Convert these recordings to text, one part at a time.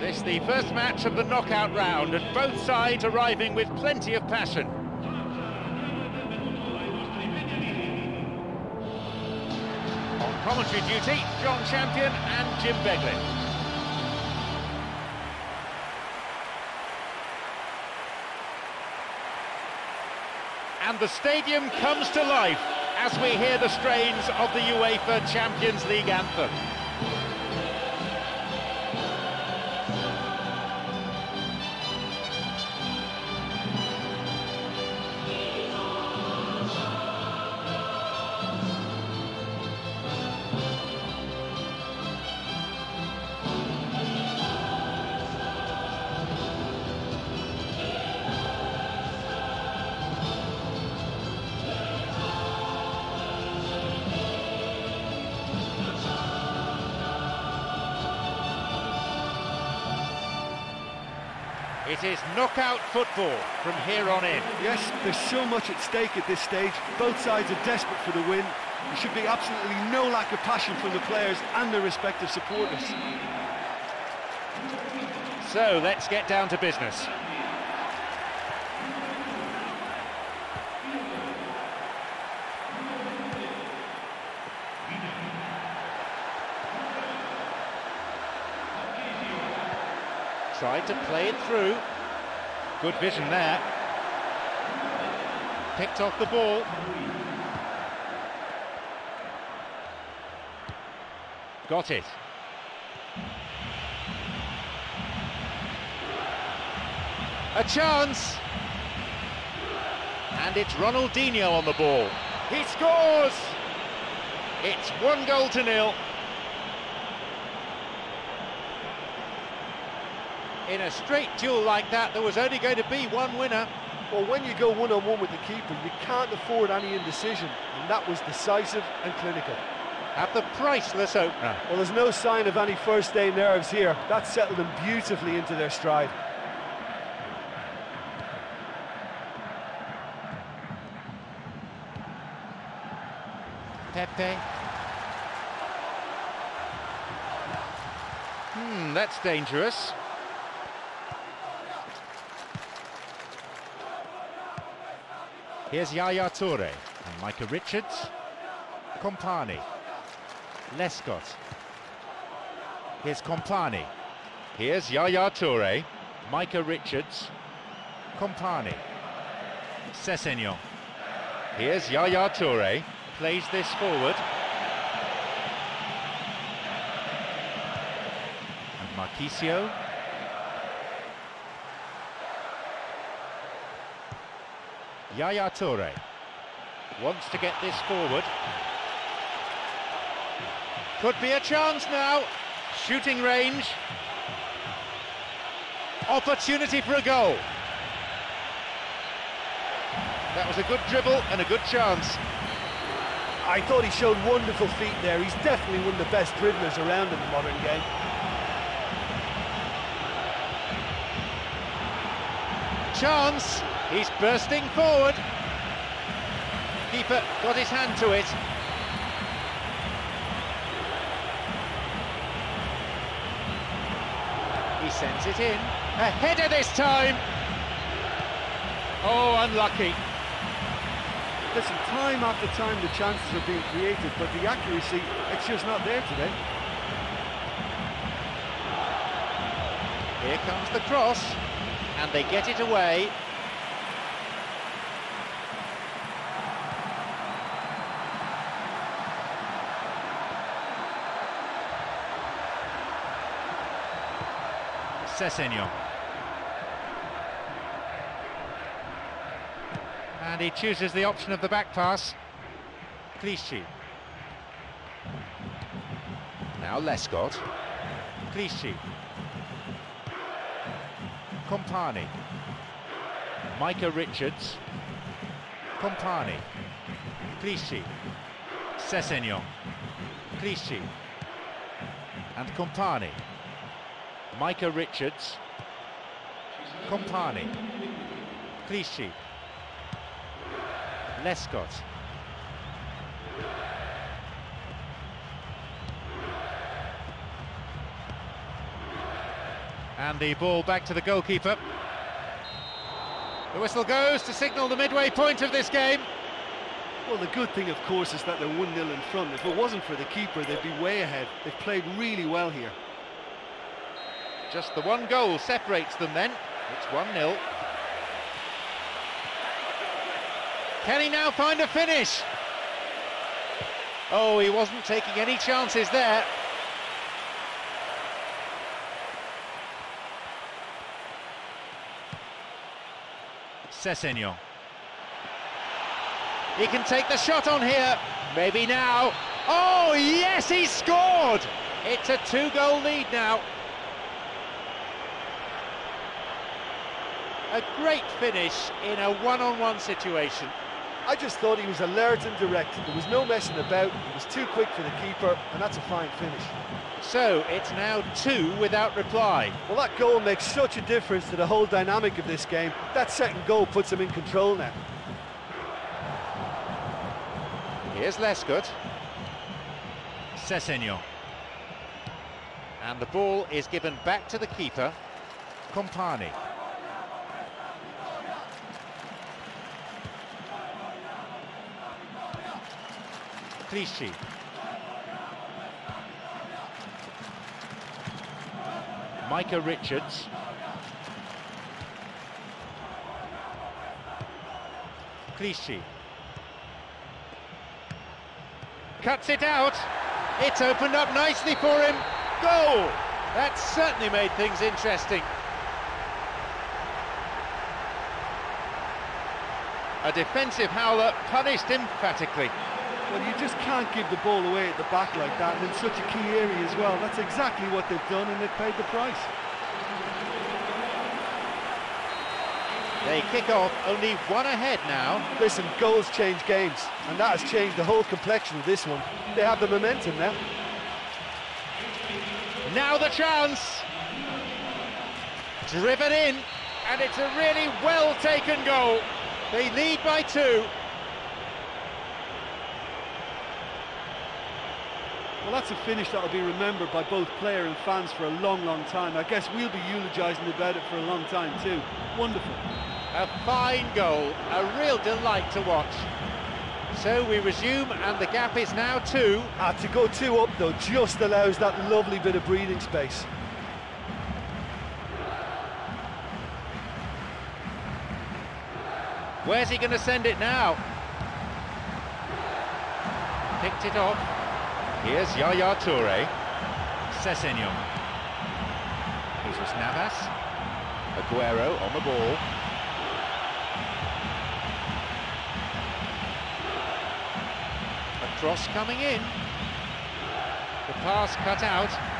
This the first match of the knockout round, and both sides arriving with plenty of passion. On commentary duty, John Champion and Jim Beglin. And the stadium comes to life as we hear the strains of the UEFA Champions League anthem. It is knockout football from here on in. Yes, there's so much at stake at this stage. Both sides are desperate for the win. There should be absolutely no lack of passion from the players and their respective supporters. So let's get down to business. Tried to play it through. Good vision there. Picked off the ball. Got it. A chance. And it's Ronaldinho on the ball. He scores! It's one goal to nil. In a straight duel like that, there was only going to be one winner. Well, when you go one-on-one -on -one with the keeper, you can't afford any indecision, and that was decisive and clinical. At the priceless opener. Well, there's no sign of any first-day nerves here. That settled them beautifully into their stride. Pepe. Hmm, that's dangerous. Here's Yaya Toure and Micah Richards. Kompany. Lescott. Here's Kompany. Here's Yaya Toure. Micah Richards. Kompany. Sessegnon. Here's Yaya Toure. Plays this forward. And Marchisio. Yaya Toure wants to get this forward. Could be a chance now. Shooting range. Opportunity for a goal. That was a good dribble and a good chance. I thought he showed wonderful feet there. He's definitely one of the best dribblers around in the modern game. Chance. He's bursting forward. Keeper got his hand to it. He sends it in. A header this time. Oh, unlucky. Listen, time after time the chances are being created, but the accuracy, it's just not there today. Here comes the cross, and they get it away. Sessegnon. And he chooses the option of the back pass. Clichy. Now Lescott. Clichy. Kompany. Micah Richards. Kompany. Clichy. Sessegnon. Clichy. And Kompany. Micah Richards. Kompany. Clichy. Lescott. And the ball back to the goalkeeper. The whistle goes to signal the midway point of this game. Well, the good thing, of course, is that they're 1-0 in front. If it wasn't for the keeper, they'd be way ahead. They've played really well here. Just the one goal separates them then. It's 1-0. Can he now find a finish? Oh, he wasn't taking any chances there. Sessegnon. He can take the shot on here. Maybe now. Oh, yes, he scored! It's a two-goal lead now. A great finish in a one-on-one -on -one situation. I just thought he was alert and direct. There was no messing about. He was too quick for the keeper, and that's a fine finish. So it's now two without reply. Well, that goal makes such a difference to the whole dynamic of this game. That second goal puts him in control now. Here's Lescott. Sessegnon. And the ball is given back to the keeper, Kompany. Clichy. Micah Richards. Clichy. Cuts it out. It's opened up nicely for him. Goal! That certainly made things interesting. A defensive howler punished emphatically. Well, you just can't give the ball away at the back like that, and in such a key area as well. That's exactly what they've done, and they've paid the price. They kick off only one ahead now. Listen, goals change games, and that has changed the whole complexion of this one. They have the momentum now. Now the chance. Driven in, and it's a really well-taken goal. They lead by two. Well, that's a finish that'll be remembered by both player and fans for a long, long time. I guess we'll be eulogising about it for a long time too. Wonderful. A fine goal, a real delight to watch. So we resume, and the gap is now two. Ah, to go two up, though, just allows that lovely bit of breathing space. Where's he going to send it now? Picked it off. Here's Yaya Toure. Sessegnon. Jesus Navas. Aguero on the ball. A cross coming in. The pass cut out.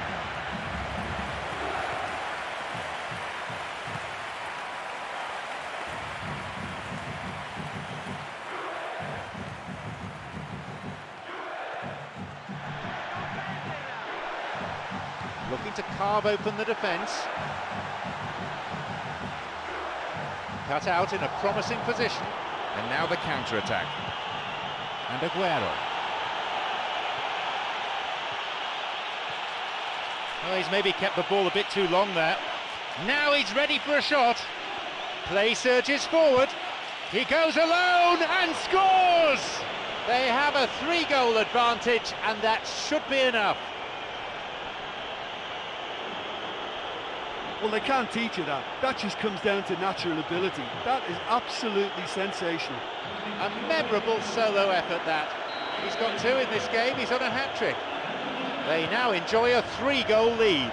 To carve open the defence. Cut out in a promising position. And now the counter-attack. And Aguero. Oh, he's maybe kept the ball a bit too long there. Now he's ready for a shot. Play surges forward. He goes alone and scores! They have a three-goal advantage, and that should be enough. Well, they can't teach you that. That just comes down to natural ability. That is absolutely sensational. A memorable solo effort that. He's got two in this game, he's on a hat-trick. They now enjoy a three-goal lead.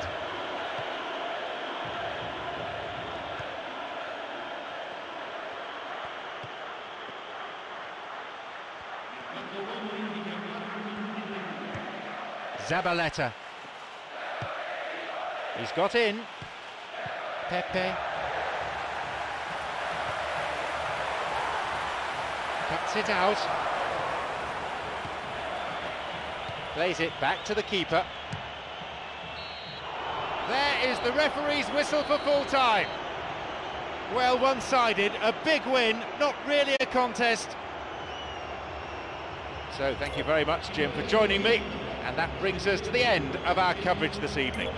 Zabaleta. He's got in. Pepe. Cuts it out. Plays it back to the keeper. There is the referee's whistle for full time. Well, one-sided, a big win, not really a contest. So thank you very much, Jim, for joining me. And that brings us to the end of our coverage this evening.